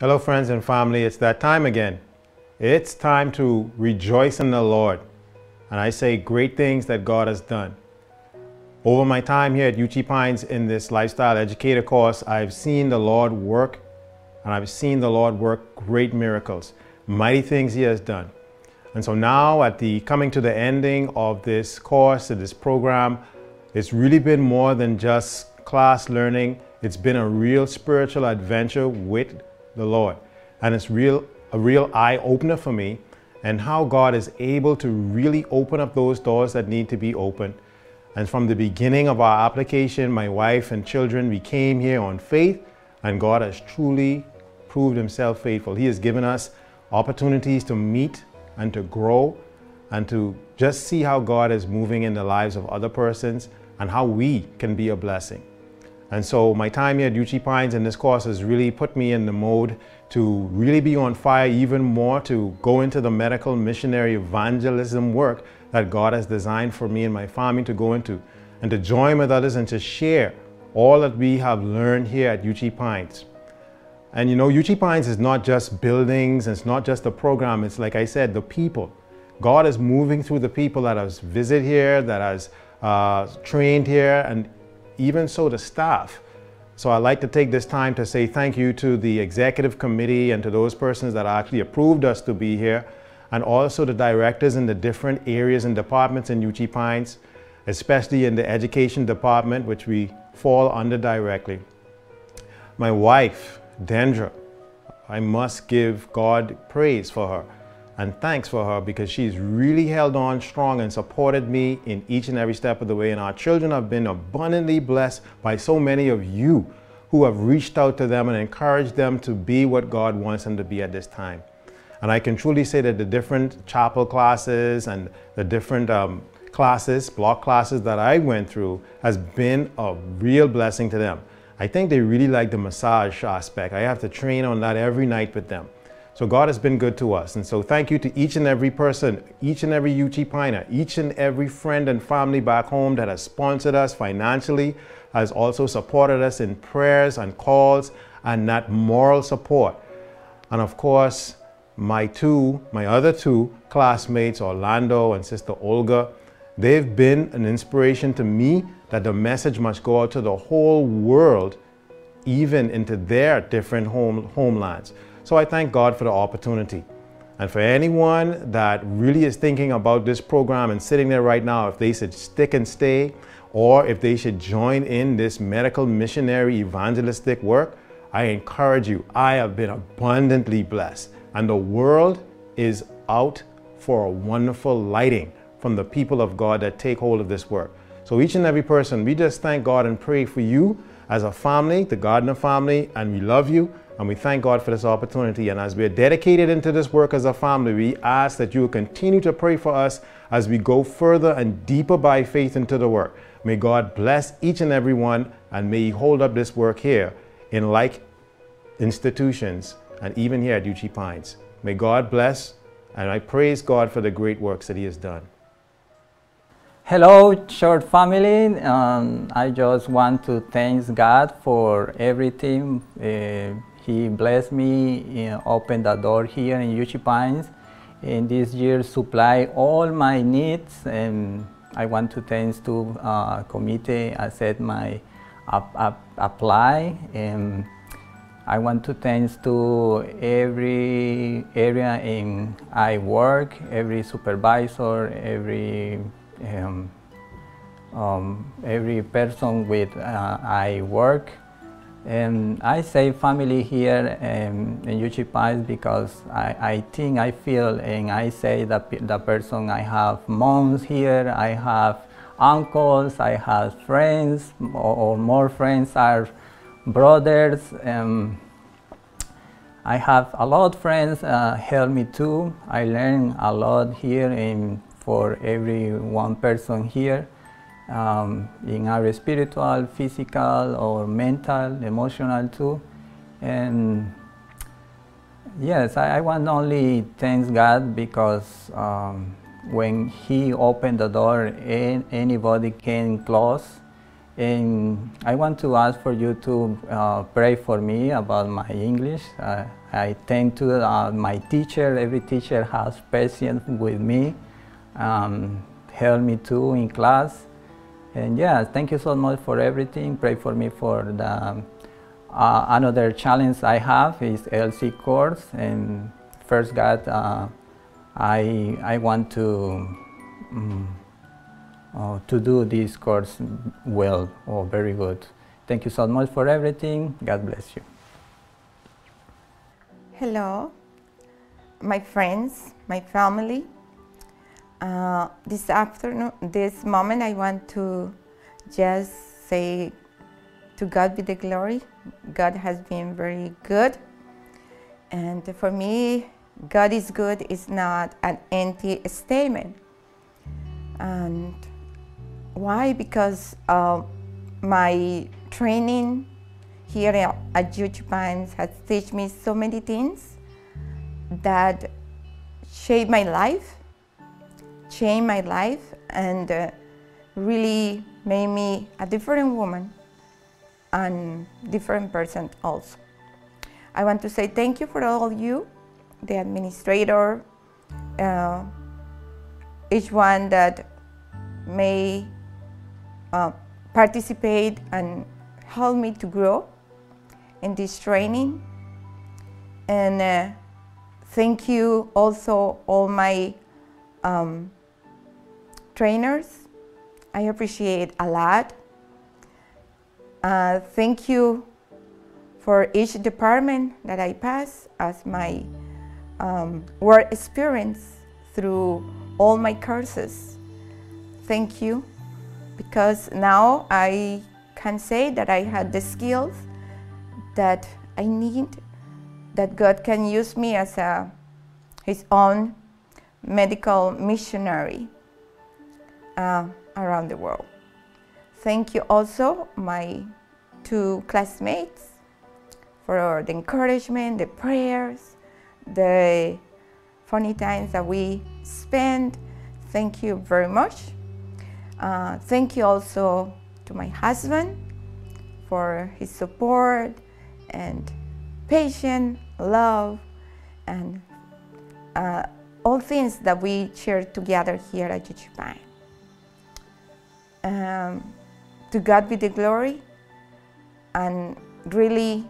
Hello, friends and family. It's that time again. It's time to rejoice in the Lord. And I say great things that God has done. Over my time here at Uchee Pines in this lifestyle educator course, I've seen the Lord work and I've seen the Lord work great miracles, mighty things He has done. And so now, at the coming to the ending of this course, of this program, it's really been more than just class learning. It's been a real spiritual adventure with the Lord. And it's real a real eye opener for me and how God is able to really open up those doors that need to be opened. And from the beginning of our application, my wife and children, we came here on faith, and God has truly proved Himself faithful. He has given us opportunities to meet and to grow and to just see how God is moving in the lives of other persons and how we can be a blessing. And so my time here at Uchee Pines in this course has really put me in the mode to really be on fire even more to go into the medical missionary evangelism work that God has designed for me and my family to go into and to join with others and to share all that we have learned here at Uchee Pines. And you know, Uchee Pines is not just buildings, it's not just the program, it's like I said, the people. God is moving through the people that has visited here, that has uh, trained here, and even so the staff. So I'd like to take this time to say thank you to the executive committee and to those persons that actually approved us to be here, and also the directors in the different areas and departments in Uchee Pines, especially in the education department, which we fall under directly. My wife, Dendra, I must give God praise for her and thanks for her because she's really held on strong and supported me in each and every step of the way. And our children have been abundantly blessed by so many of you who have reached out to them and encouraged them to be what God wants them to be at this time. And I can truly say that the different chapel classes and the different um, classes, block classes that I went through has been a real blessing to them. I think they really like the massage aspect. I have to train on that every night with them. So God has been good to us. And so thank you to each and every person, each and every Uchee Piner, each and every friend and family back home that has sponsored us financially, has also supported us in prayers and calls and that moral support. And of course, my two, my other two classmates, Orlando and Sister Olga, they've been an inspiration to me that the message must go out to the whole world, even into their different home, homelands. So I thank God for the opportunity. And for anyone that really is thinking about this program and sitting there right now, if they should stick and stay, or if they should join in this medical missionary evangelistic work, I encourage you. I have been abundantly blessed, and the world is out for a wonderful lighting from the people of God that take hold of this work. So each and every person, we just thank God and pray for you as a family, the Gardner family, and we love you. And we thank God for this opportunity. And as we are dedicated into this work as a family, we ask that you will continue to pray for us as we go further and deeper by faith into the work. May God bless each and every one, and may He hold up this work here in like institutions and even here at Uchee Pines. May God bless, and I praise God for the great works that He has done. Hello, church family. Um, I just want to thank God for everything. Uh, he blessed me, uh, opened the door here in Uchee Pines, and this year supply all my needs. And I want to thank to uh, committee I said my apply. And I want to thank to every area in I work, every supervisor, every um, um, every person with uh, I work. And I say family here um, in Pines because I, I think I feel and I say that the person I have moms here, I have uncles, I have friends or, or more friends are brothers. Um, I have a lot of friends uh, help me too. I learn a lot here in, for every one person here um, in our spiritual, physical, or mental, emotional too. And yes, I, I want only thank God because um, when He opened the door, anybody can close. And I want to ask for you to uh, pray for me about my English. Uh, I thank to uh, my teacher. Every teacher has patience with me, um, help me too in class. And yeah, thank you so much for everything. Pray for me for the uh, another challenge I have is LC course. And first, God, uh, I I want to. Um, uh, to do this course well or very good. Thank you so much for everything. God bless you. Hello, my friends, my family. Uh, this afternoon, this moment, I want to just say to God be the glory. God has been very good. And for me, God is good is not an empty statement. And why? Because uh, my training here at Uchee Pines has taught me so many things that shaped my life, changed my life, and uh, really made me a different woman and different person also. I want to say thank you for all of you, the administrator, uh, each one that may uh, participate and help me to grow in this training. And uh, thank you also all my um, trainers. I appreciate a lot. Uh, thank you for each department that I pass as my um, work experience through all my courses. Thank you because now I can say that I had the skills that I need, that God can use me as a, His own medical missionary uh, around the world. Thank you also, my two classmates, for the encouragement, the prayers, the funny times that we spent. Thank you very much. Uh, thank you also to my husband for his support and patience, love, and uh, all things that we share together here at Pine. Um, to God be the glory, and really,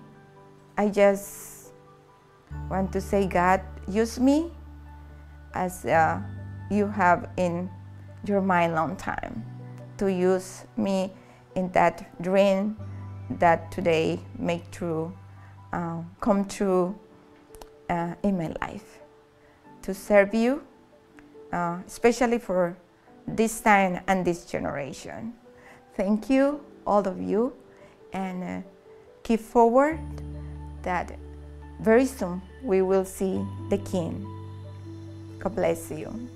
I just want to say, God, use me as uh, you have in your mind long time to use me in that dream that today make true, uh, come true uh, in my life. To serve you, uh, especially for this time and this generation. Thank you, all of you, and uh, keep forward that very soon we will see the King. God bless you.